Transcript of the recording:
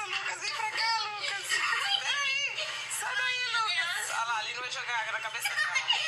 Isso, Lucas, vem pra cá, Lucas. Peraí. Sai daí, Lucas. Olha lá, ali não vai jogar água na cabeça dela.